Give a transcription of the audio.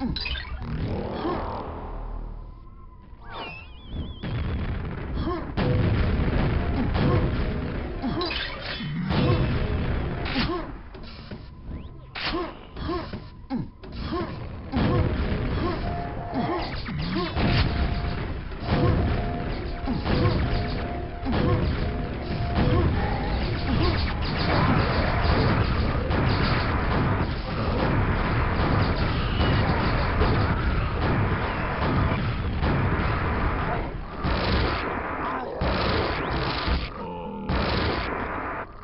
Mm-hmm.